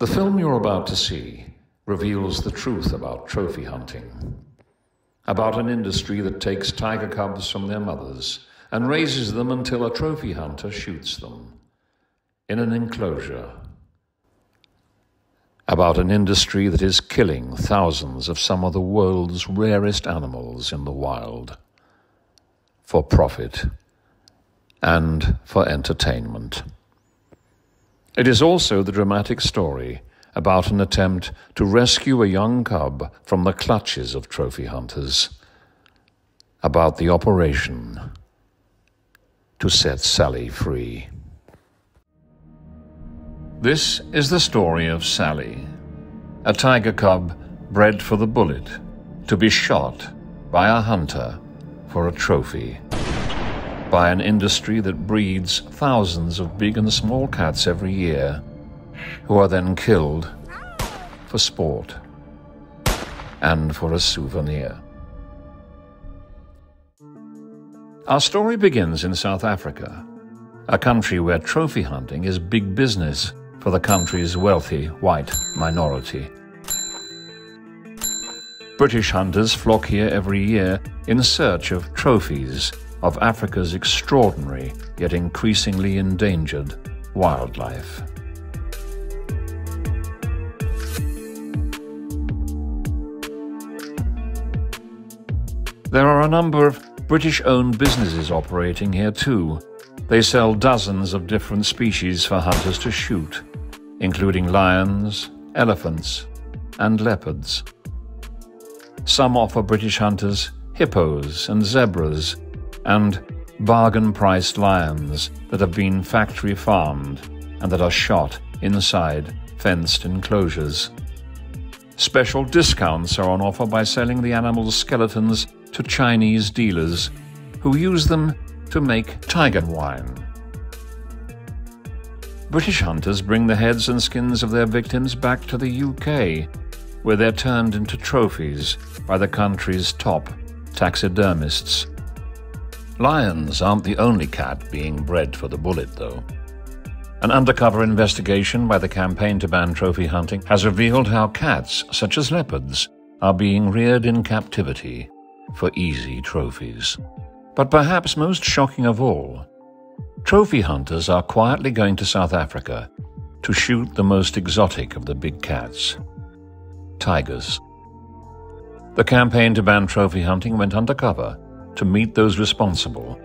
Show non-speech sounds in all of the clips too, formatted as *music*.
The film you're about to see reveals the truth about trophy hunting. About an industry that takes tiger cubs from their mothers and raises them until a trophy hunter shoots them in an enclosure. About an industry that is killing thousands of some of the world's rarest animals in the wild for profit and for entertainment. It is also the dramatic story about an attempt to rescue a young cub from the clutches of trophy hunters, about the operation to set Sally free. This is the story of Sally, a tiger cub bred for the bullet, to be shot by a hunter for a trophy by an industry that breeds thousands of big and small cats every year, who are then killed for sport and for a souvenir. Our story begins in South Africa, a country where trophy hunting is big business for the country's wealthy white minority. British hunters flock here every year in search of trophies of Africa's extraordinary yet increasingly endangered wildlife. There are a number of British-owned businesses operating here too. They sell dozens of different species for hunters to shoot, including lions, elephants, and leopards. Some offer British hunters hippos and zebras and bargain-priced lions that have been factory farmed and that are shot inside fenced enclosures. Special discounts are on offer by selling the animals' skeletons to Chinese dealers who use them to make tiger wine. British hunters bring the heads and skins of their victims back to the UK, where they're turned into trophies by the country's top taxidermists. Lions aren't the only cat being bred for the bullet, though. An undercover investigation by the Campaign to Ban Trophy Hunting has revealed how cats, such as leopards, are being reared in captivity for easy trophies. But perhaps most shocking of all, trophy hunters are quietly going to South Africa to shoot the most exotic of the big cats tigers. The campaign to ban trophy hunting went undercover to meet those responsible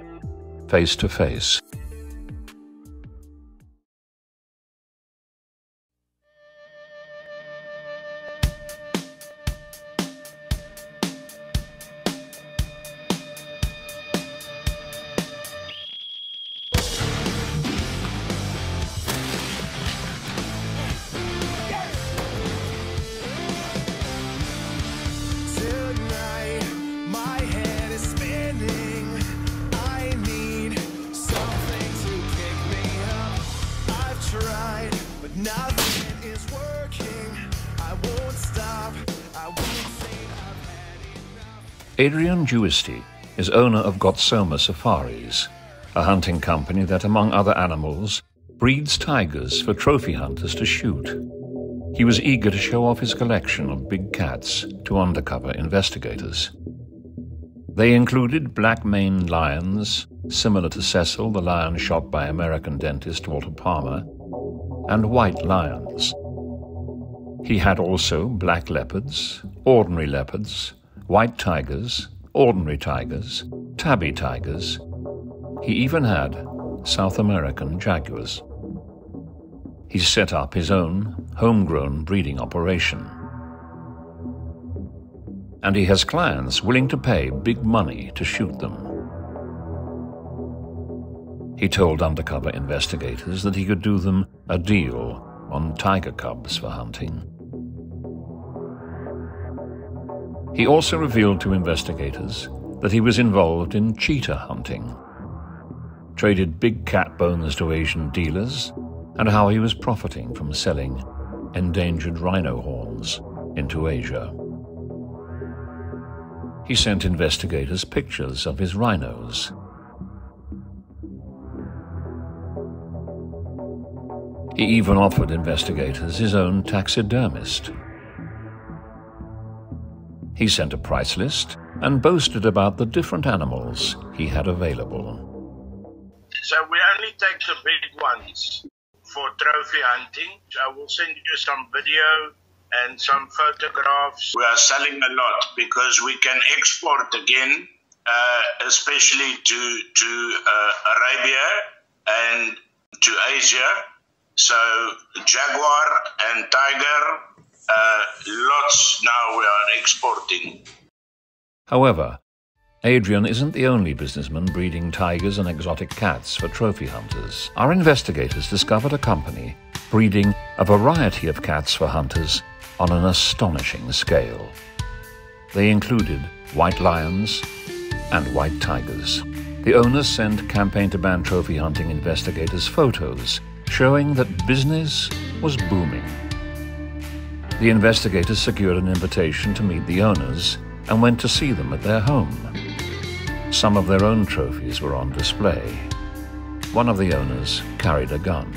face to face. Adrian Juisti is owner of Gotsoma Safaris, a hunting company that, among other animals, breeds tigers for trophy hunters to shoot. He was eager to show off his collection of big cats to undercover investigators. They included black maned lions, similar to Cecil, the lion shot by American dentist Walter Palmer, and white lions. He had also black leopards, ordinary leopards, white tigers, ordinary tigers, tabby tigers. He even had South American jaguars. He set up his own homegrown breeding operation. And he has clients willing to pay big money to shoot them. He told undercover investigators that he could do them a deal on tiger cubs for hunting. He also revealed to investigators that he was involved in cheetah hunting, traded big cat bones to Asian dealers, and how he was profiting from selling endangered rhino horns into Asia. He sent investigators pictures of his rhinos. He even offered investigators his own taxidermist. He sent a price list and boasted about the different animals he had available. So we only take the big ones for trophy hunting. I will send you some video and some photographs. We are selling a lot because we can export again, uh, especially to to uh, Arabia and to Asia. So jaguar and tiger, uh, lots now we are exporting. However, Adrian isn't the only businessman breeding tigers and exotic cats for trophy hunters. Our investigators discovered a company breeding a variety of cats for hunters on an astonishing scale. They included white lions and white tigers. The owners sent Campaign to Ban trophy hunting investigators photos showing that business was booming. The investigators secured an invitation to meet the owners and went to see them at their home. Some of their own trophies were on display. One of the owners carried a gun.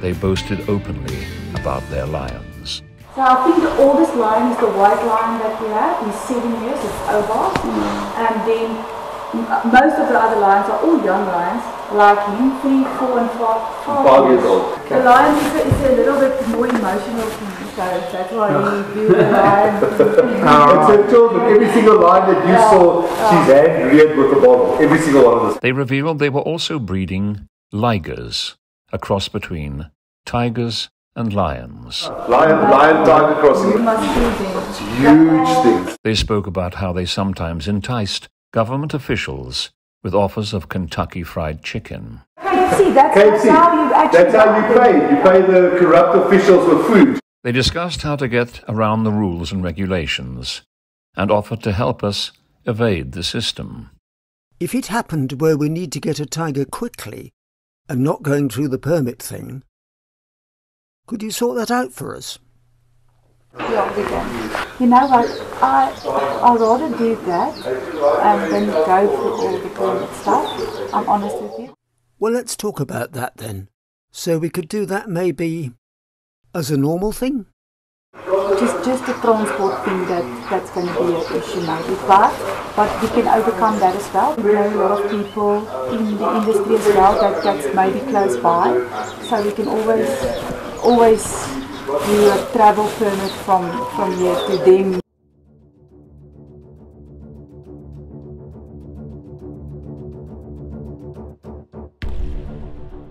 They boasted openly about their lions. So I think the oldest lion is the white lion that we have. He's seven years, it's Obas. Mm. And then most of the other lions are all young lions, like him, three, four, and five, five, five years old. The lion is a, is a little bit more emotional to me, so that's why he do the lion. *laughs* it's a children. Every single lion that you yeah. saw, she's hand reared with a bottle. Every single one of them. They revealed they were also breeding ligers, a cross between tigers and lions. Lion, lion tiger crossing. It's huge things. They spoke about how they sometimes enticed government officials with offers of Kentucky Fried Chicken. KFC, that's, KFC. that's how you actually. That's how you pay. You pay the corrupt officials with food. They discussed how to get around the rules and regulations and offered to help us evade the system. If it happened where we need to get a tiger quickly and not going through the permit thing, could you sort that out for us? Yeah, we can. You know what? I I'd rather do that um, than go through all the permit stuff. I'm honest with you. Well, let's talk about that then. So we could do that maybe as a normal thing. Just just the transport thing that that's going to be an issue maybe, but but we can overcome that as well. We know a lot of people in the industry as well that that's maybe close by, so we can always always a travel permit from, from here to them.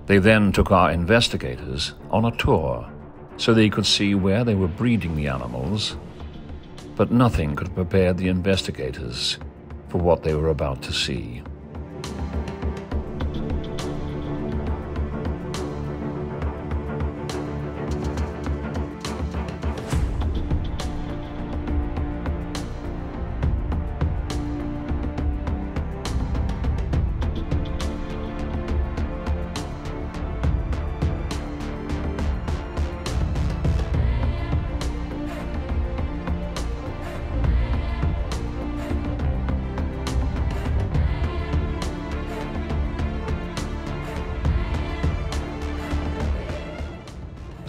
They then took our investigators on a tour so they could see where they were breeding the animals, but nothing could prepare the investigators for what they were about to see.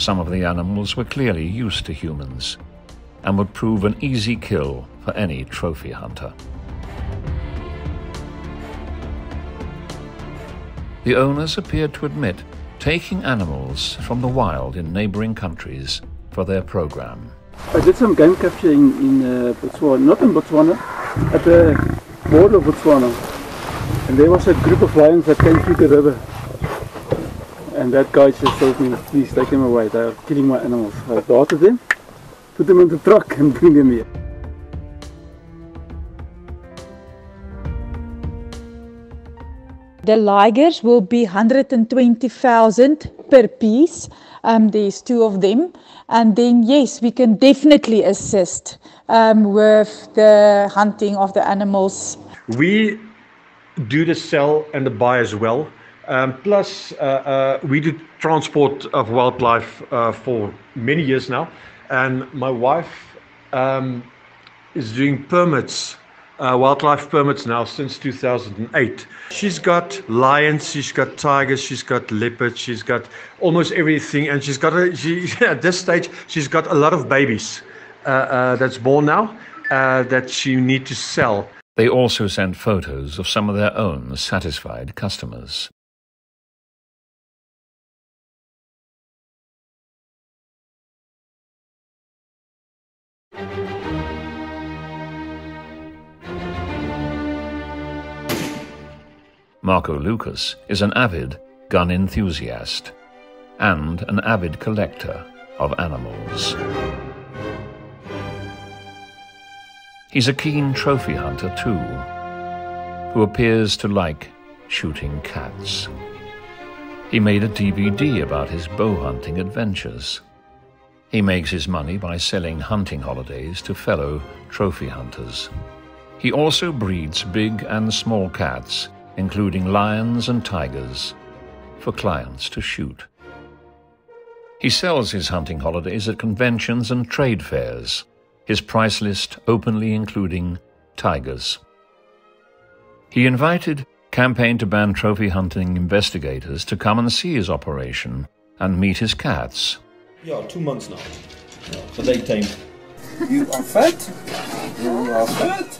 Some of the animals were clearly used to humans and would prove an easy kill for any trophy hunter. The owners appeared to admit taking animals from the wild in neighboring countries for their program. I did some game capturing in uh, Botswana, not in Botswana, at the border of Botswana. And there was a group of lions that came through the river and that guy just told me, please take them away, they are killing my animals. I daughter them, put them in the truck and bring them here. The ligers will be 120,000 per piece. Um, there's two of them. And then, yes, we can definitely assist um, with the hunting of the animals. We do the sell and the buy as well. Um, plus, uh, uh, we do transport of wildlife uh, for many years now, and my wife um, is doing permits uh, wildlife permits now since 2008. She's got lions, she's got tigers, she's got leopards, she's got almost everything, and she's got a, she, *laughs* at this stage she's got a lot of babies uh, uh, that's born now that she need to sell. They also sent photos of some of their own satisfied customers. Marco Lucas is an avid gun enthusiast and an avid collector of animals. He's a keen trophy hunter too, who appears to like shooting cats. He made a DVD about his bow hunting adventures. He makes his money by selling hunting holidays to fellow trophy hunters. He also breeds big and small cats including lions and tigers, for clients to shoot. He sells his hunting holidays at conventions and trade fairs, his price list openly including tigers. He invited Campaign to Ban Trophy Hunting investigators to come and see his operation and meet his cats. Yeah, two months now. Yeah, but they tame. You are fat. You are fat.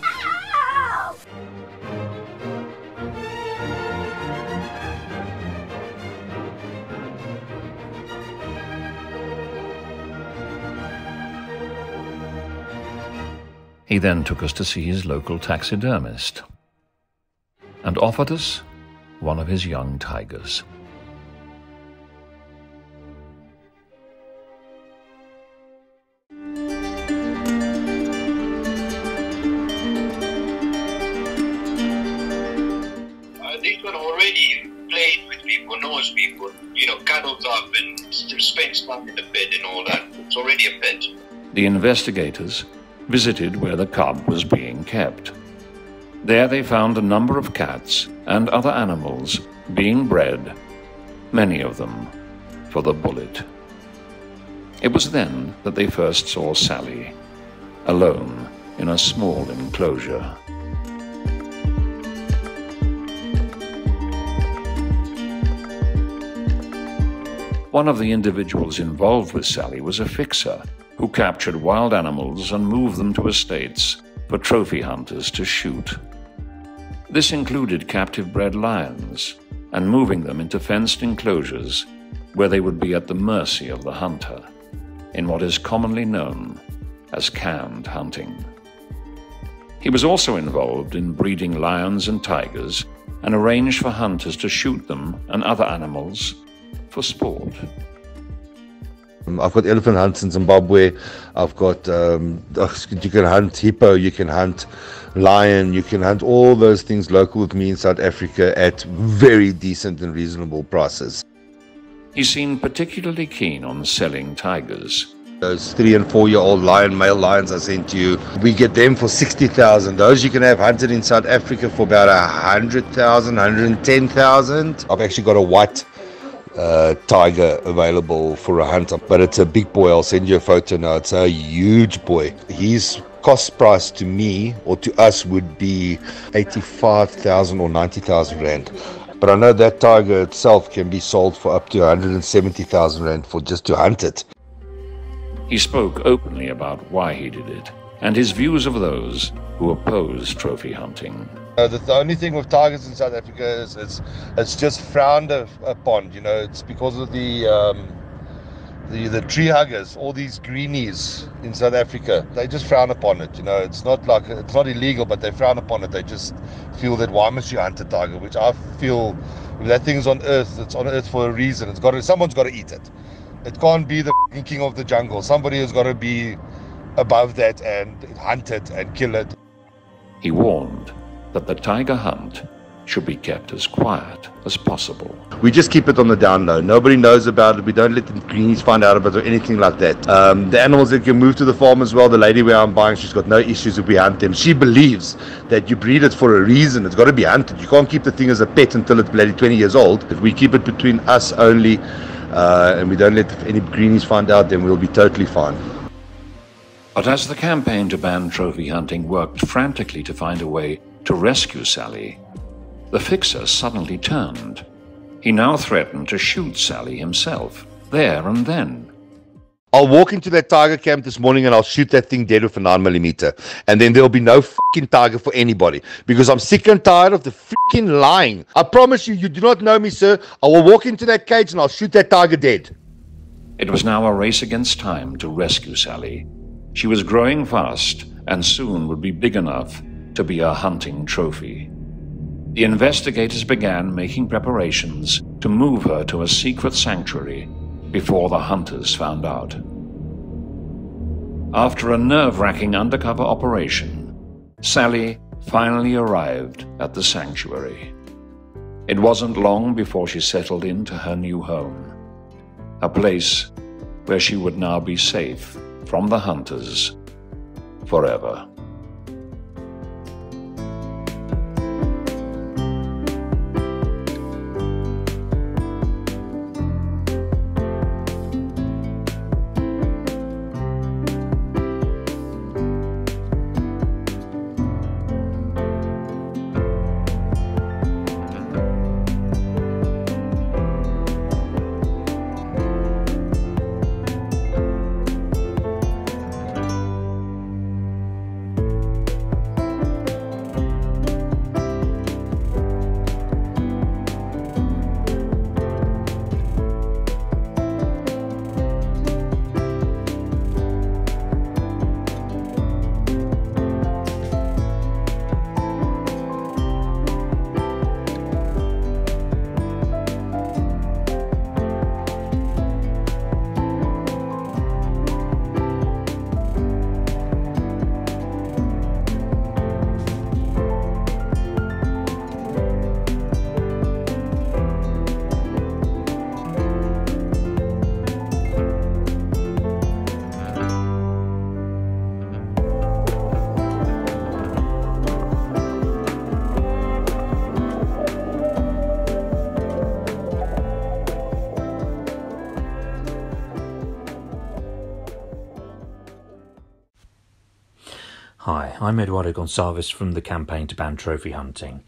He then took us to see his local taxidermist and offered us one of his young tigers. Uh, these were already played with people, knows people, you know, cuddled up and spent time in the bed and all that. It's already a pet. The investigators visited where the cub was being kept. There they found a number of cats and other animals being bred, many of them for the bullet. It was then that they first saw Sally, alone in a small enclosure. One of the individuals involved with Sally was a fixer who captured wild animals and moved them to estates for trophy hunters to shoot. This included captive bred lions and moving them into fenced enclosures where they would be at the mercy of the hunter, in what is commonly known as canned hunting. He was also involved in breeding lions and tigers and arranged for hunters to shoot them and other animals for sport. I've got elephant hunts in Zimbabwe. I've got um, you can hunt hippo, you can hunt lion, you can hunt all those things local with me in South Africa at very decent and reasonable prices. He seemed particularly keen on selling tigers. Those three and four year old lion, male lions I sent you, we get them for 60,000. Those you can have hunted in South Africa for about 100,000, 110,000. I've actually got a white uh, tiger available for a hunt, but it's a big boy. I'll send you a photo now. It's a huge boy. His cost price to me or to us would be 85,000 or 90,000 rand. But I know that tiger itself can be sold for up to 170,000 rand for just to hunt it. He spoke openly about why he did it and his views of those who oppose trophy hunting. Uh, the, the, only thing with tigers in South Africa is it's, it's just frowned upon. You know, it's because of the um, the the tree huggers, all these greenies in South Africa. They just frown upon it. You know, it's not like it's not illegal, but they frown upon it. They just feel that why must you hunt a tiger? Which I feel that thing's on Earth. It's on Earth for a reason. It's got to, someone's got to eat it. It can't be the king of the jungle. Somebody has got to be above that and hunt it and kill it. He warned that the tiger hunt should be kept as quiet as possible. We just keep it on the down low. Nobody knows about it. We don't let the greenies find out about it or anything like that. Um, the animals that can move to the farm as well. The lady where I'm buying, she's got no issues if we hunt them. She believes that you breed it for a reason. It's got to be hunted. You can't keep the thing as a pet until it's bloody 20 years old. If we keep it between us only uh, and we don't let any greenies find out, then we'll be totally fine. But as the campaign to ban trophy hunting worked frantically to find a way to rescue Sally, the fixer suddenly turned. He now threatened to shoot Sally himself, there and then. I'll walk into that tiger camp this morning and I'll shoot that thing dead with a 9mm. And then there'll be no fucking tiger for anybody. Because I'm sick and tired of the freaking lying. I promise you, you do not know me, sir. I will walk into that cage and I'll shoot that tiger dead. It was now a race against time to rescue Sally. She was growing fast and soon would be big enough to be a hunting trophy. The investigators began making preparations to move her to a secret sanctuary before the hunters found out. After a nerve wracking undercover operation, Sally finally arrived at the sanctuary. It wasn't long before she settled into her new home, a place where she would now be safe from the hunters forever. I'm Eduardo Goncalves from the campaign to ban trophy hunting.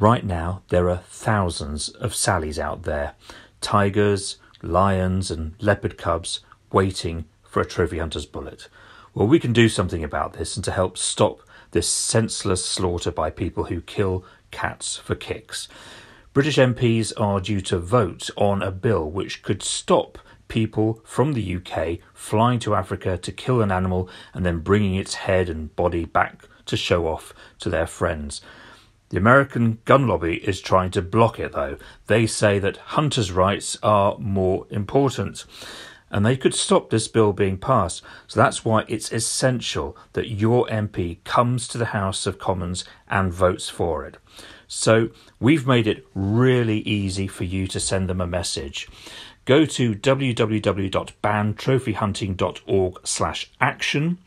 Right now, there are thousands of Sallys out there tigers, lions, and leopard cubs waiting for a trophy hunter's bullet. Well, we can do something about this and to help stop this senseless slaughter by people who kill cats for kicks. British MPs are due to vote on a bill which could stop people from the UK flying to Africa to kill an animal and then bringing its head and body back to show off to their friends. The American gun lobby is trying to block it, though. They say that hunters' rights are more important. And they could stop this bill being passed. So that's why it's essential that your MP comes to the House of Commons and votes for it. So we've made it really easy for you to send them a message go to www.bantrophyhunting.org slash action,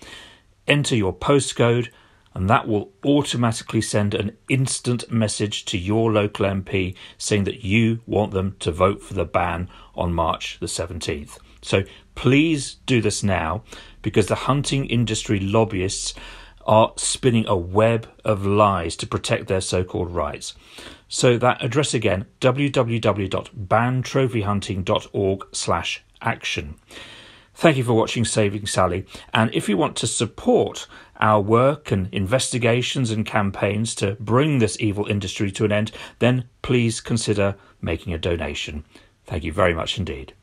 enter your postcode, and that will automatically send an instant message to your local MP saying that you want them to vote for the ban on March the 17th. So please do this now because the hunting industry lobbyists are spinning a web of lies to protect their so called rights. So that address again www.bantrophyhunting.org slash action. Thank you for watching Saving Sally. And if you want to support our work and investigations and campaigns to bring this evil industry to an end, then please consider making a donation. Thank you very much indeed.